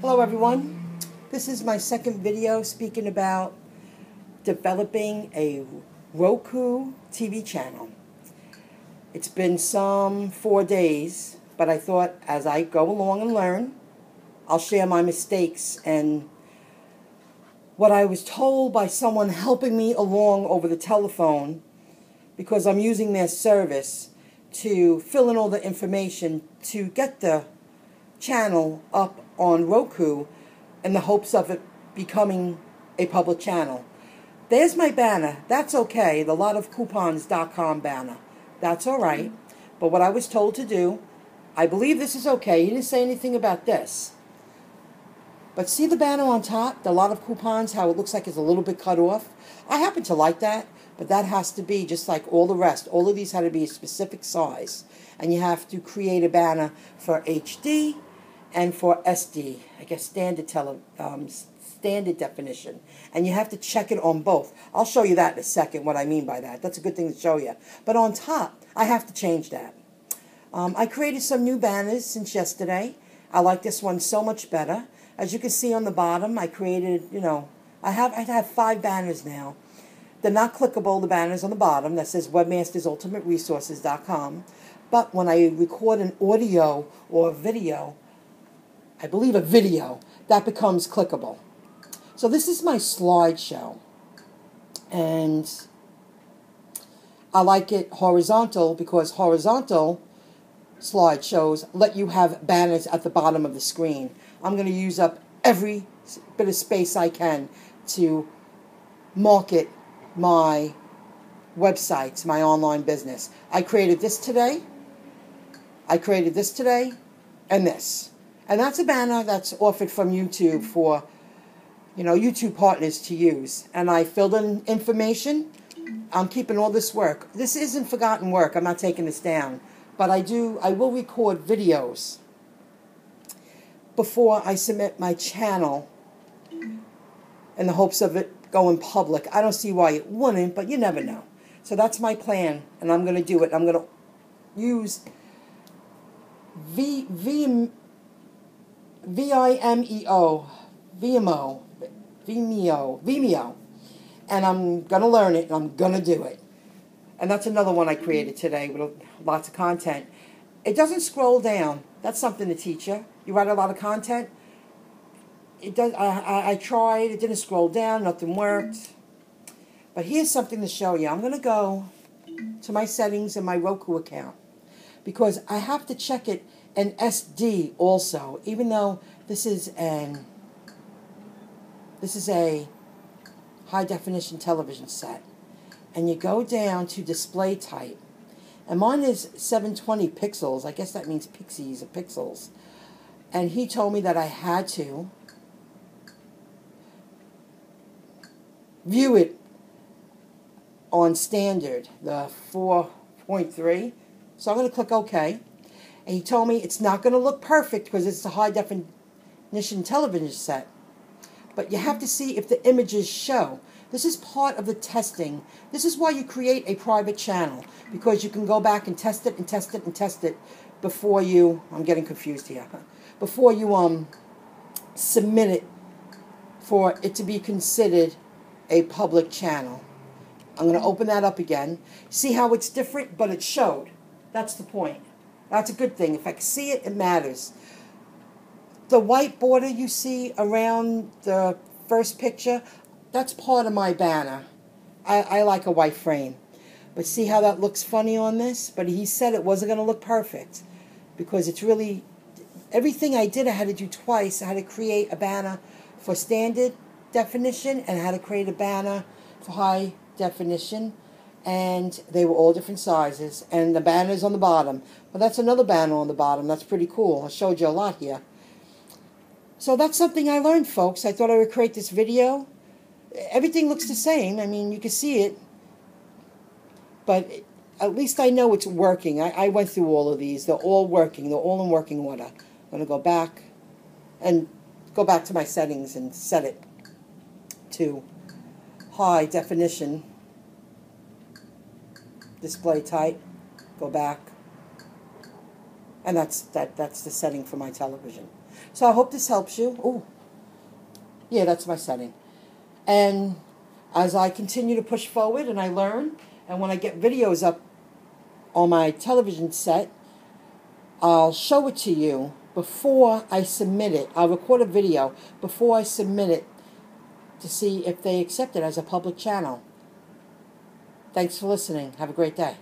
Hello everyone. This is my second video speaking about developing a Roku TV channel. It's been some four days, but I thought as I go along and learn, I'll share my mistakes and what I was told by someone helping me along over the telephone because I'm using their service to fill in all the information to get the channel up on Roku in the hopes of it becoming a public channel. There's my banner. That's okay. The lotofcoupons.com banner. That's all right. Mm-hmm. But what I was told to do, I believe this is okay. He didn't say anything about this. But see the banner on top, the lot of coupons, how it looks like it's a little bit cut off? I happen to like that, but that has to be just like all the rest. All of these had to be a specific size. And you have to create a banner for HD, and for SD, I guess standard tele, um, standard definition. And you have to check it on both. I'll show you that in a second, what I mean by that. That's a good thing to show you. But on top, I have to change that. Um, I created some new banners since yesterday. I like this one so much better. As you can see on the bottom, I created, you know, I have I have five banners now. They're not clickable, the banners on the bottom that says webmastersultimateresources.com. But when I record an audio or a video, I believe a video, that becomes clickable. So this is my slideshow. And I like it horizontal because horizontal slideshows let you have banners at the bottom of the screen. I'm going to use up every bit of space I can to market my websites, my online business. I created this today. I created this today and this. And that's a banner that's offered from YouTube for, you know, YouTube partners to use. And I filled in information. I'm keeping all this work. This isn't forgotten work. I'm not taking this down. But I do, I will record videos before I submit my channel in the hopes of it going public. I don't see why it wouldn't, but you never know. So that's my plan, and I'm going to do it. I'm going to use V, v, V-I-M-E-O, Vimeo, Vimeo, Vimeo. And I'm going to learn it, and I'm going to do it. And that's another one I created today with lots of content. It doesn't scroll down. That's something to teach you. You write a lot of content. It does. I, I, I tried. It didn't scroll down. Nothing worked. But here's something to show you. I'm going to go to my settings in my Roku account because I have to check it an SD also, even though this is an this is a high definition television set. And you go down to display type. And mine is 720 pixels. I guess that means pixies or pixels. And he told me that I had to view it on standard, the 4.3. So I'm going to click OK. And he told me it's not going to look perfect because it's a high definition television set. But you have to see if the images show. This is part of the testing. This is why you create a private channel because you can go back and test it and test it and test it before you, I'm getting confused here, before you um submit it for it to be considered a public channel. I'm going to open that up again. See how it's different, but it showed. That's the point. That's a good thing. If I can see it, it matters. The white border you see around the first picture, that's part of my banner. I, I like a white frame. But see how that looks funny on this? But he said it wasn't going to look perfect because it's really everything I did I had to do twice. I had to create a banner for standard definition and I had to create a banner for high definition and they were all different sizes and the banners on the bottom. Well that's another banner on the bottom. That's pretty cool. I showed you a lot here. So that's something i learned folks. I thought i would create this video. Everything looks the same. I mean you can see it. But at least i know it's working. I, I went through all of these. They're all working. They're all in working order. I'm going to go back and go back to my settings and set it to high definition display type, go back, and that's that that's the setting for my television. So I hope this helps you. Oh, yeah, that's my setting. And as I continue to push forward and I learn, and when I get videos up on my television set, I'll show it to you before I submit it. I'll record a video before I submit it to see if they accept it as a public channel. Thanks for listening. Have a great day.